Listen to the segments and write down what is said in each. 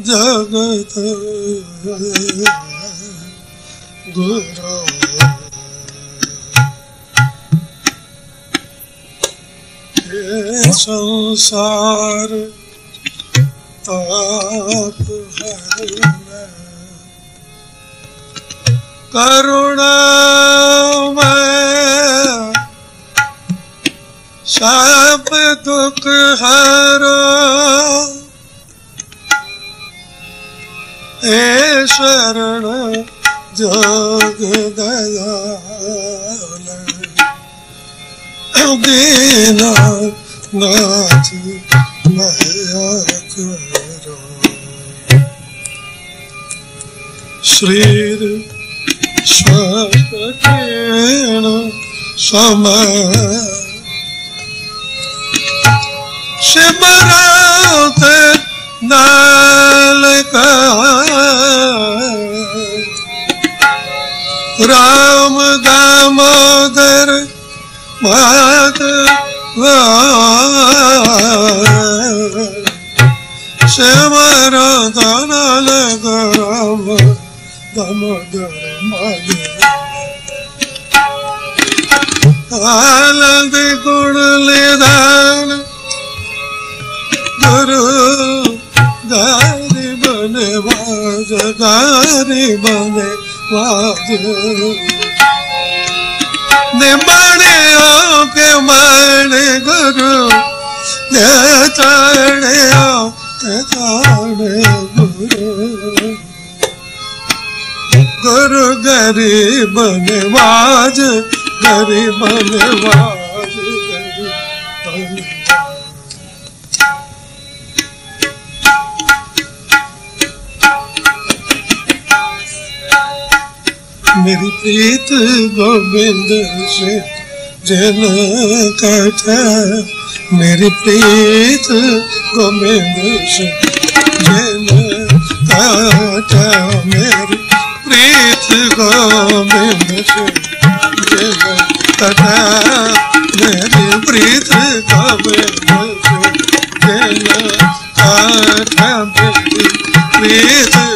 ਜਗਤ ਗੁਰੂ ਇਹ ਸੰਸਾਰ ਤਾਪ ਹੈ। ਕਰੁਣਾ ਮੈਂ ਸਭ ਦੁੱਖ ਹਰੋ ਏ ਸ਼ਰਣ ਜਗ ਦਇਆਲ। ਦੀਨਾ ਨਾਥ ਮਹਿਆ ਕਰੋ ਸਰੀਰ ਸ਼ਾਸਕੇਣ ਸਮਾ। ਸਿਮਰਤ ਨਾਨਕ ਰਾਮ ਦਾਮੋਦਰ ਮਾਤ ਸਿਮਰਨ ਨਾਨਕ ਰਾਮ ਦਾਮੋਦਰ ਮਾਤ ਆਲੰਦ ਗੁਣ ਲੈਦਾ निमणे के माणे गुरु ने ताणे के ताणे गुरु गुरु गरीब निवाज गरीब नवाज़ मेरी प्रीत गोविंद से जन कथा मेरी प्रीत गोविंद से जन कथा मेरी प्रीत गोविंद से जन कथा मेरी प्रीत गोविंद से जन कथा मेरी प्रीत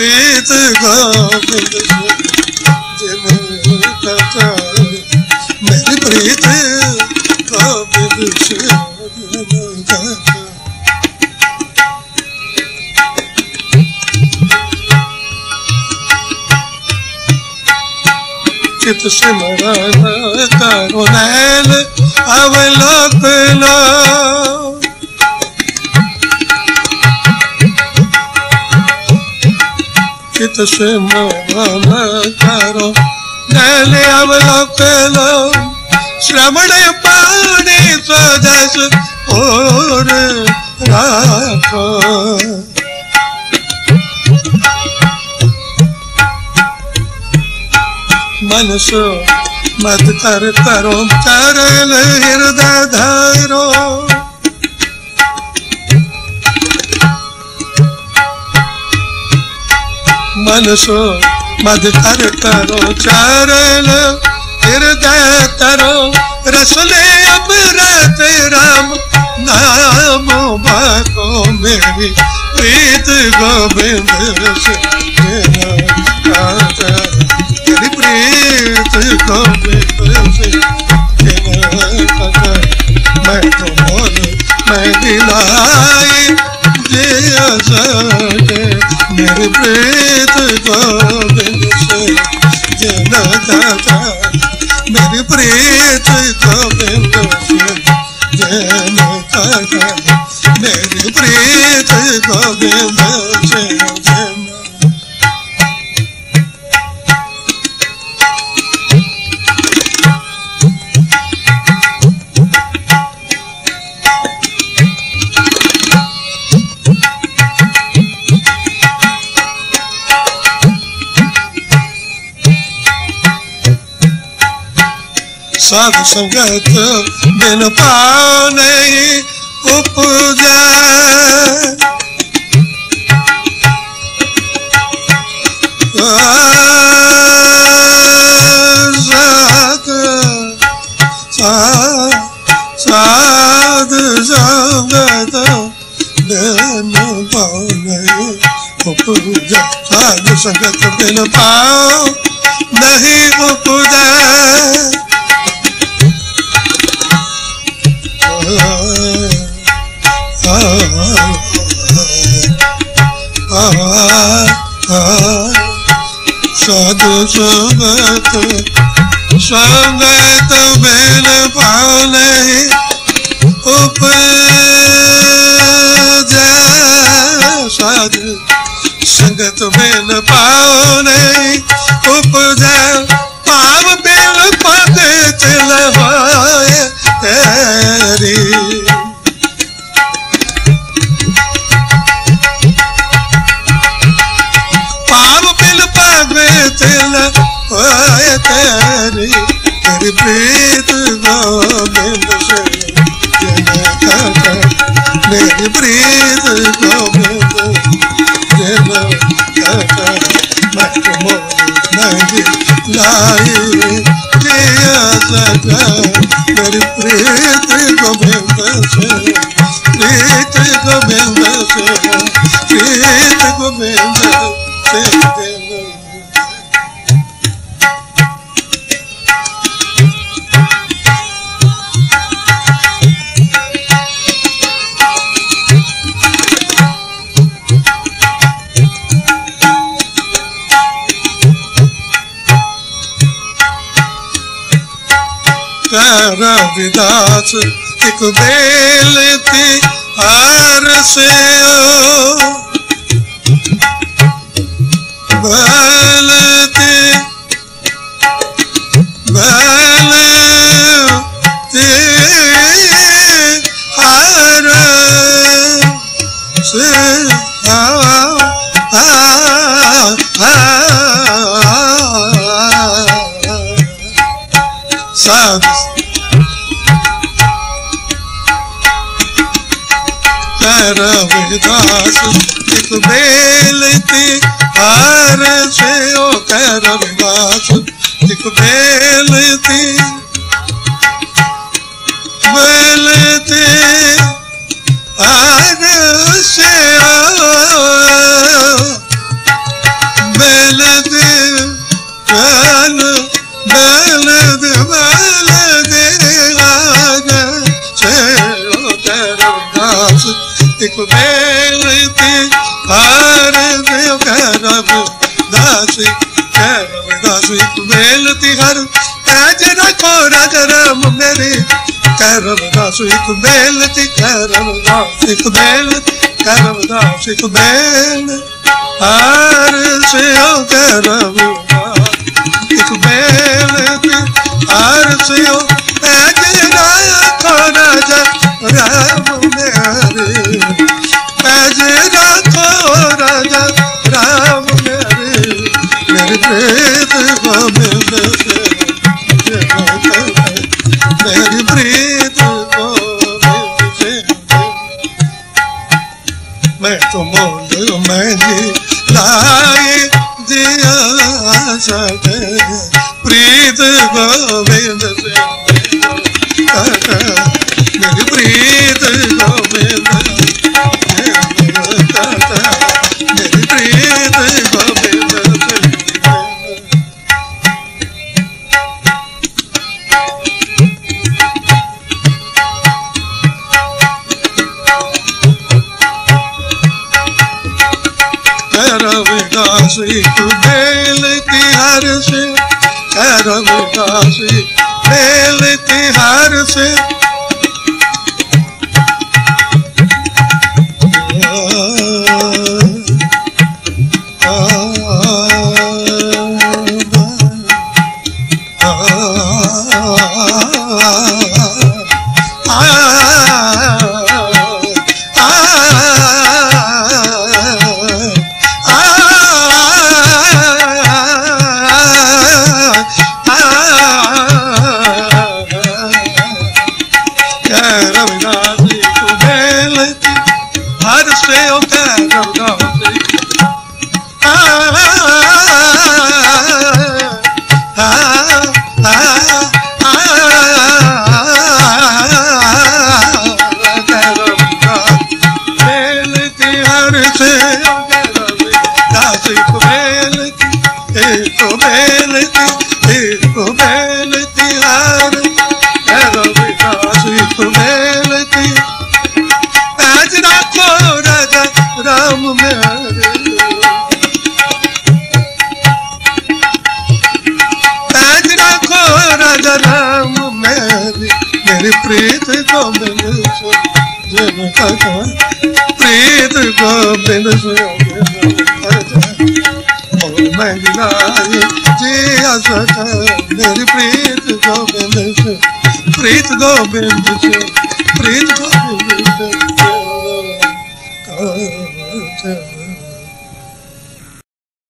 प्रीत मेरी प्रीत गोविंद चित सिमरन करो नैन अवलोकन। चित सिमरन करो। नैन अवलोकन श्रवण पाणी स्वजस और राखो। मनसो मत कर करो, चरण हृदय धरो। मनसो मद कर करो चरण हृदय तरो। रसले अमृत राम, नाम बाको मेरी प्रीत गोविंद तेरी प्रीत गोविंद मैं तो मोल मैं दिलाई जिया सके मेरी प्रीत गोविंद से जना दाता मेरी प्रीत गोविंद से जना मेरी प्रीत गोविंद साध संगत, बिन पाओ नहीं उपजा साध संगत, बिन पाओ नहीं उपजा। साध संगत, बिन पाओ नहीं उपजा। साधु संगत संगत बिन पाने उपजा साधु संगत बिन पाने उपजा पाव बिन पग चलवाए तेरी बिल पावे चल ओए तेरी तेरी प्रीत गोविंद से जन मेरी प्रीत गोविंद जन मत मोर नहीं लाई जिया सजा मेरी प्रीत गोविंद से प्रीत गोविंद से प्रीत गोविंद से दिल कर विदास एक बेल थी हार से बेल थी बेल थी हार से आ, आ, आ, आ, कर विदास एक बेल थी हार से ओ कर विदास एक बेल थी बेल थी हार से ओ बेल थी बेल बेल दे बेल दे आजा से ओ कर विदास एक बेल थी हार से ओ कर विदास कर विदास एक बेल थी हार आज रखो राजा राम मेरे। कर विदास एक बेल थी कर विदास एक बेल कर विदास एक बेल हार से ओ कर विदास एक बेल थी हार से आज रखो राजा राम राजा, राम मेरे मेरे प्रेत को मिल मेरी प्रीत को मैं तो मोल मैं जी लाई दिया सके काशी बेल तिहार से रम काशी बेल तिहार से ah ਹਰ ਸਿਓ ਕੈ ਰੰਗਾਉਂਦੇ Hey, oh, hey, प्रीत गोविंद से मैं गिनाई जी असत मेरी प्रीत गोविंद प्रीत गोविंद प्रीत गोविंद